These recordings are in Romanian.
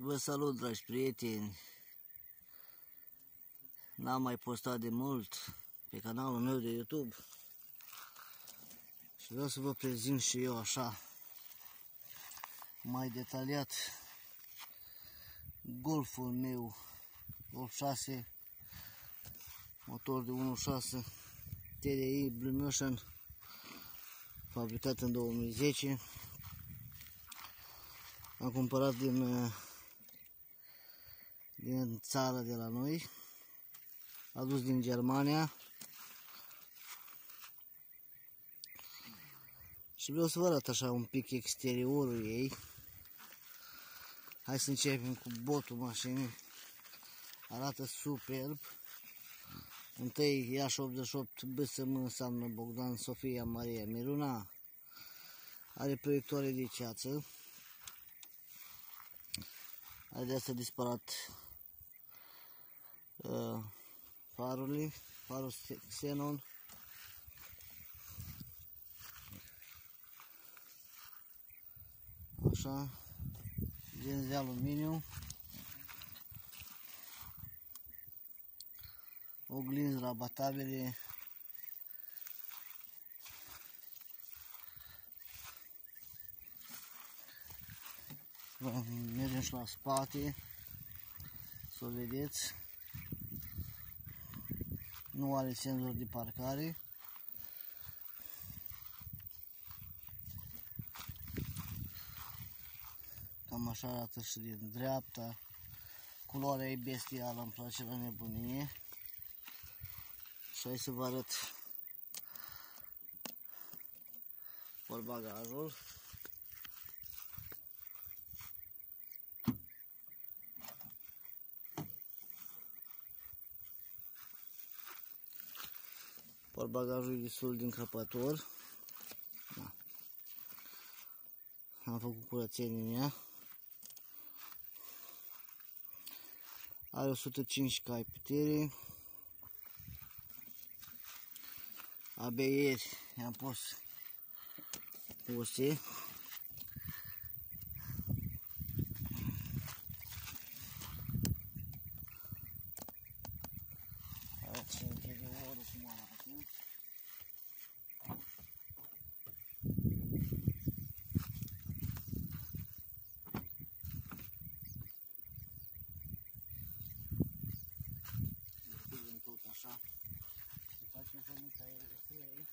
Vă salut, dragi prieteni! N-am mai postat de mult pe canalul meu de YouTube și vreau să vă prezint și eu așa mai detaliat Golful meu Golf 6 motor de 1.6 TDI Blue Motion fabricat în 2010 am cumpărat din din țară de la noi adus din Germania. Și vreau să vă arăt așa un pic exteriorul ei. Hai să începem cu botul mașinii. Arată superb. Întâi Iași 88 BSM înseamnă Bogdan Sofia Maria Miruna. Are proiectoare de ceață. Are de asta disparat uh, farului, farul xenon. Așa, genți de aluminiu. Oglinzi rabatabile. Mergem și la spate, să o vedeți nu are senzor de parcare. Cam așa arată și din dreapta. Culoarea e bestială, îmi place la nebunie. Și hai să vă arăt bagajul. Bagajul e destul de încrăpător. Da. Am făcut curățenie în ea. Are 105 cai putere. Abia ieri i-am pus puse. Așa. Să facem fămica aerosei.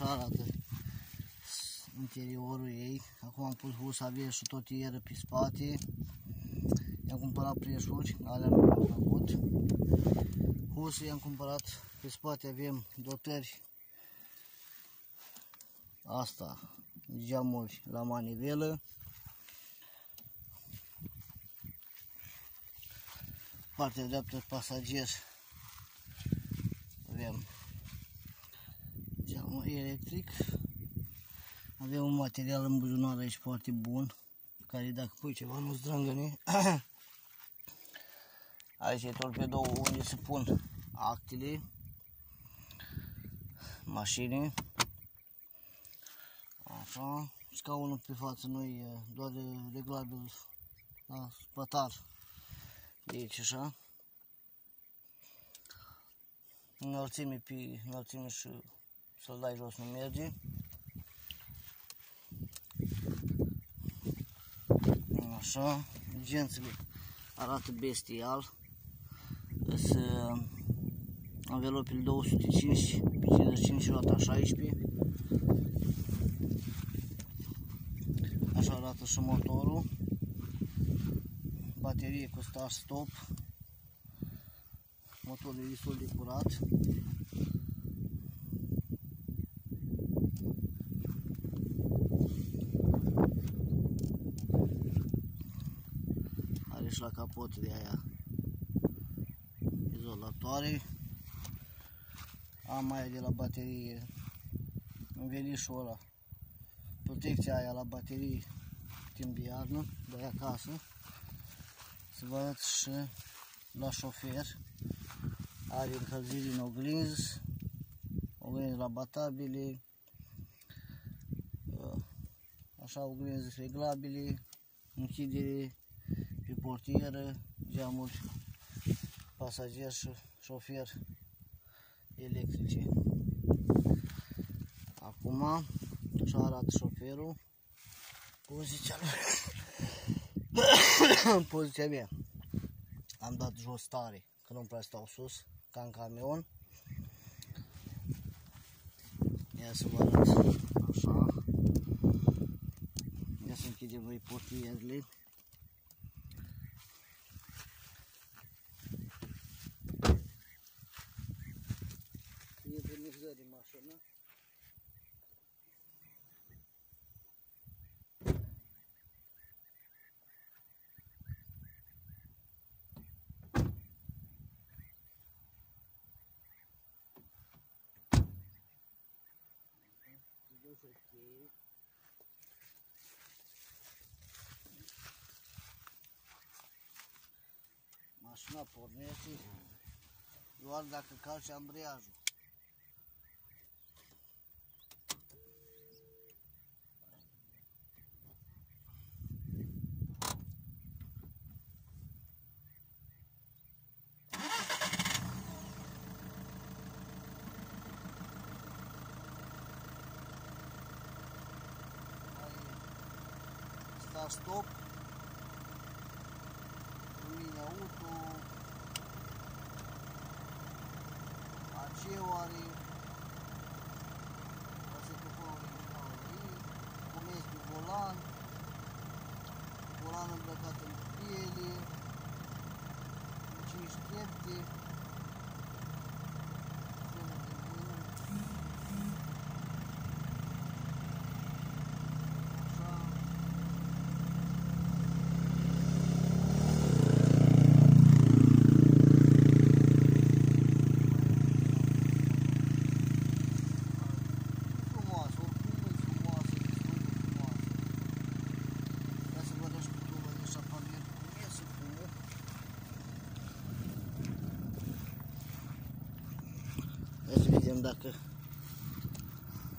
Așa arată interiorul ei. Acum am pus husa vie și tot ieră pe spate. I-am cumpărat preșuri, alea nu mi-au plăcut. Huse i-am cumpărat pe spate, avem dotări. Asta, geamuri la manivelă. Partea dreaptă pasager avem electric. Avem un material în buzunar aici foarte bun, care dacă pui ceva nu zdrângăne. aici e torpedou unde se pun actele, mașini. Așa, scaunul pe față nu e doar reglabil la spătar. De aici așa. Înălțime pe înălțime și să-l dai jos nu merge. Așa, gențele arată bestial. Sunt uh, anvelopele 205, 55 rota 16. Așa arată și motorul. Baterie cu start stop. Motorul e destul de curat. și la capot de aia. Izolatoare. Am aia de la baterie, învelișul ăla, protecția aia la baterie. Timp de iarnă, de aia acasă. Să vă arăt și la șofer. Are încălziri în oglinzi, oglinzi rabatabile, așa oglinzi reglabile, închidere. pe portieră, geamuri pasager și șofer electrice. Acum, așa arată șoferul, poziția în poziția mea. Am dat jos tare, că nu prea stau sus, ca în camion. Ia să vă arăt așa. Ia să închidem noi portierile. E primizări în mașină. Ok. Mașina pornește doar dacă calci ambreiajul. Sta stop, lumini auto, aceoare, pasătătorul original comenzi pe volan, volan îmbrăcat în piele, în 5 trepte, frână de mână, așa, frumoasă, oricum e frumoasă, destul de frumoasă. Ia să vă arăt și cutuba de șapanier, cum iese fumul. Hai să vedem dacă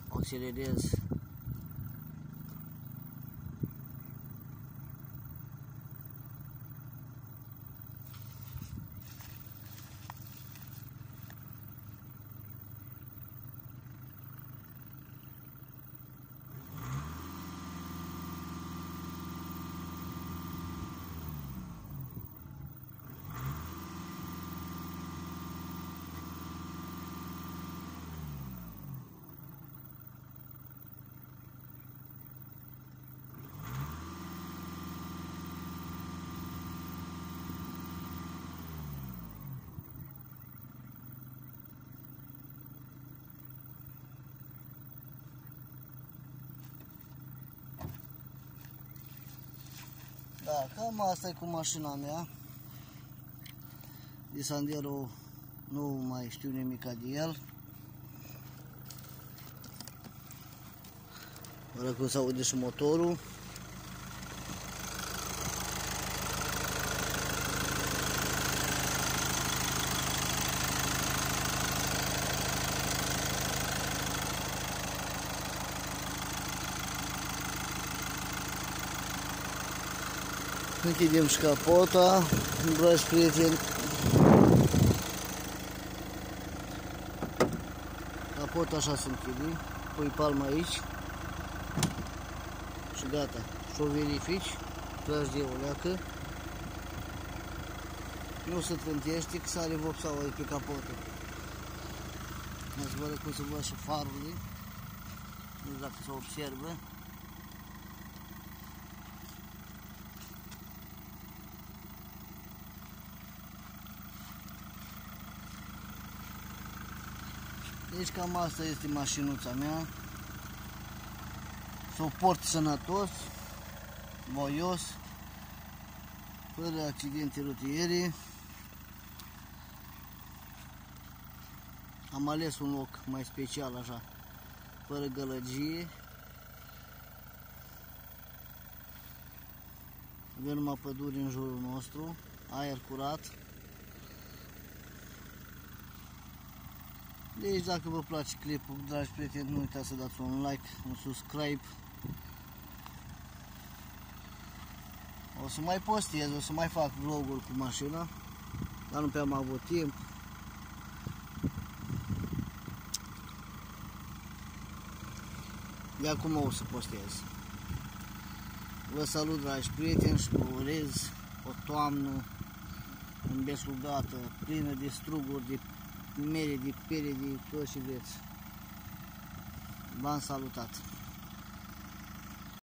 accelerez. Da, cam asta e cu mașina mea. De Sandero nu mai știu nimic de el. Ăla cum se aude și motorul. Închidem și capota, dragi prieteni. Capota așa se închide, pui palma aici și gata. Și o verifici, tragi de o leacă. Nu se trântește, că sare vopsaua pe capotă. Ia să vă arăt cum se văd și farurile. Nu știu dacă se observă. Deci cam asta este mașinuța mea. Să o port sănătos, voios, fără accidente rutiere. Am ales un loc mai special așa, fără gălăgie. Avem numai păduri în jurul nostru, aer curat. Deci dacă vă place clipul, dragi prieteni, nu uitați să dați un like, un subscribe. O să mai postez, o să mai fac vloguri cu mașina, dar nu pe am avut timp. De acum o să postez. Vă salut, dragi prieteni, și vă urez o toamnă îmbeslugată, plină de struguri, de mere, de pere, de tot ce vreți. V-am salutat!